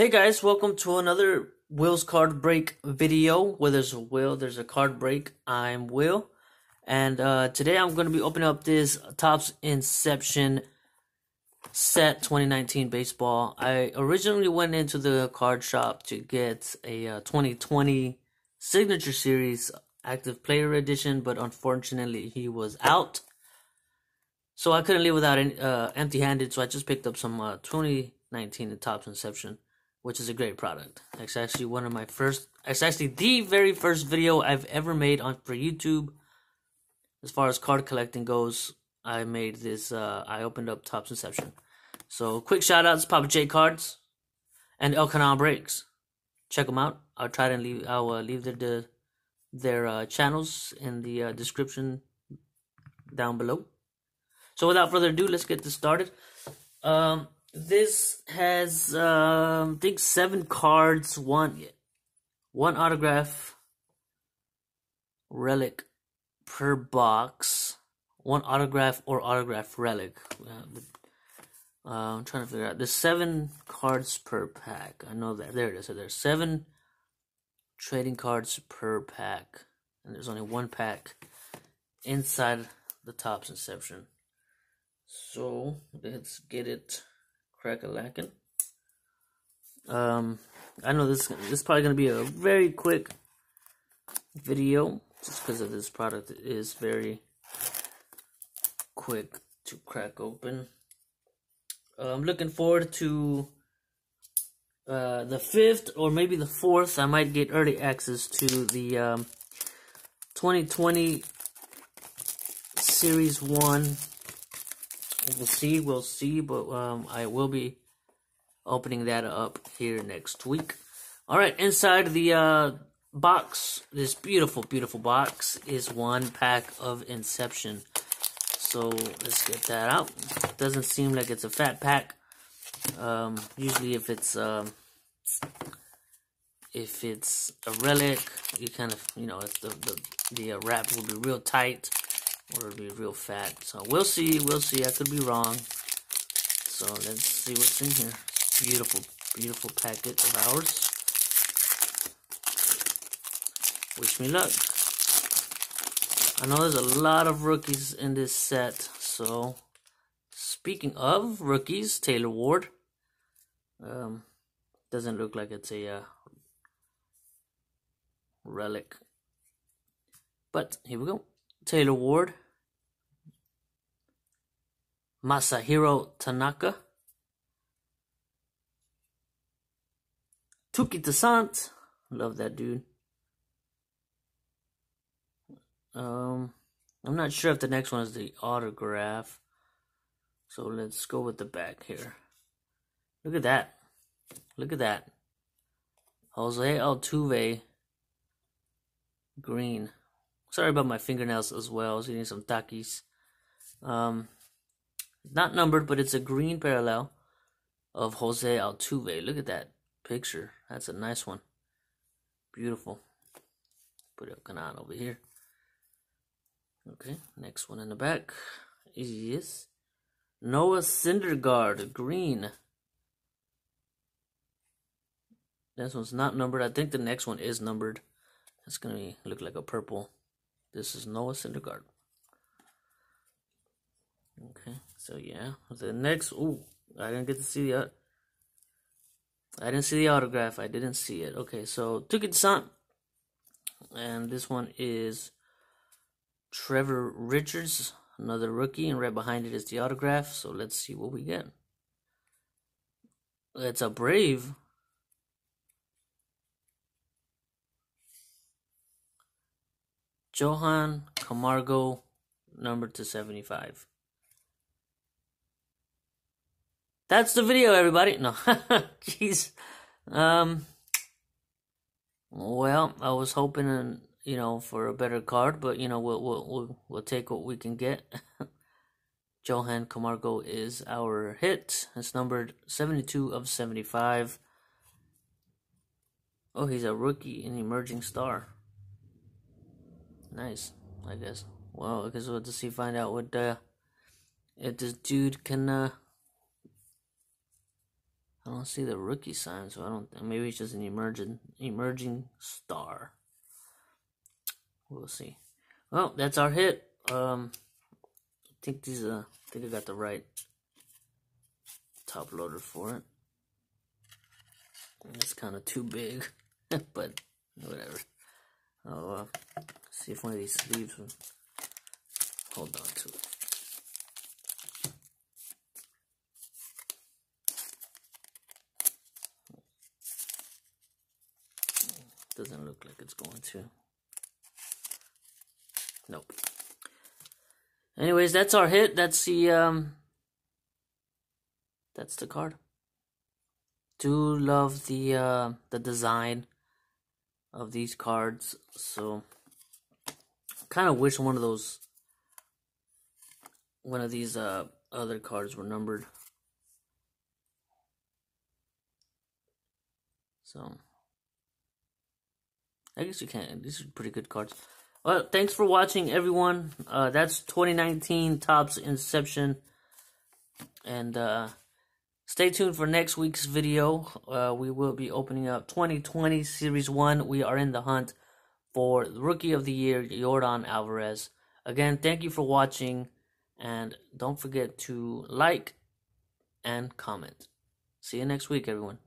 Hey guys, welcome to another Will's card break video. Where there's a Will, there's a card break. I'm Will, and uh, today I'm going to be opening up this Topps Inception set 2019 baseball. I originally went into the card shop to get a uh, 2020 Signature Series Active Player Edition, but unfortunately he was out. So I couldn't leave without uh, empty-handed, so I just picked up some uh, 2019 Topps Inception which is a great product. It's actually one of my first. It's actually the very first video I've ever made on for YouTube. As far as card collecting goes, I made this. Uh, I opened up Topps Inception. So quick shout outs, PapaJay Cards, and El Kanon Breaks. Check them out. I'll try to leave. I'll uh, leave their the, their uh, channels in the uh, description down below. So without further ado, let's get this started. Um, this has um, I think seven cards, one one autograph relic per box, one autograph or autograph relic. Uh, I'm trying to figure out. There's seven cards per pack. I know that. There it is. So there's seven trading cards per pack, and there's only one pack inside the Topps Inception. So let's get it crack a lacking. Um, I know this this is probably gonna be a very quick video just because of this product is very quick to crack open. Uh, I'm looking forward to uh, the fifth or maybe the fourth. I might get early access to the um, 2020 Series 1 We'll see, we'll see, but um, I will be opening that up here next week. All right, inside the uh, box, this beautiful, beautiful box is one pack of Inception. So let's get that out. Doesn't seem like it's a fat pack. Um, usually, if it's um, if it's a relic, you kind of you know the the the uh, wrap will be real tight or it'll be real fat. So we'll see, we'll see. I could be wrong. So let's see what's in here. Beautiful, beautiful packet of ours. Wish me luck. I know there's a lot of rookies in this set. So speaking of rookies, Taylor Ward. Um, doesn't look like it's a uh, relic. But here we go. Taylor Ward, Masahiro Tanaka, Touki Toussaint, love that dude. Um, I'm not sure if the next one is the autograph, so let's go with the back here. Look at that. Look at that. Jose Altuve, green. Sorry about my fingernails as well. I was eating some takis. Um, not numbered, but it's a green parallel of Jose Altuve. Look at that picture. That's a nice one. Beautiful. Put it on over here. Okay, next one in the back is Noah Syndergaard, green. This one's not numbered. I think the next one is numbered. It's gonna look like a purple. This is Noah Syndergaard. Okay, so yeah, the next. Ooh, I didn't get to see the. I didn't see the autograph. I didn't see it. Okay, so Touki Toussaint, and this one is Trevor Richards, another rookie, and right behind it is the autograph. So let's see what we get. It's a Brave Johan Camargo, number to 75. That's the video, everybody. No, jeez. Um, well, I was hoping, and you know, for a better card, but you know, we'll we'll we'll, we'll take what we can get. Johan Camargo is our hit. It's numbered 72 of 75. Oh, he's a rookie, an emerging star. Nice, I guess. Well, I guess we'll have to see, find out what, uh, if this dude can, uh, I don't see the rookie sign, so I don't. Maybe it's just an emerging emerging star. We'll see. Well, that's our hit. Um, I think these. Uh, I think I got the right top loader for it. It's kind of too big, but whatever. I'll uh, see if one of these sleeves will hold on to it. Doesn't look like it's going to. Nope. Anyways, that's our hit. That's the um that's the card. Do love the uh the design of these cards. So kind of wish one of those one of these uh other cards were numbered. So I guess you can. These are pretty good cards. Well, thanks for watching, everyone. Uh, that's 2019 Topps Inception. And uh, stay tuned for next week's video. Uh, we will be opening up 2020 Series 1. We are in the hunt for Rookie of the Year, Jordan Alvarez. Again, thank you for watching. And don't forget to like and comment. See you next week, everyone.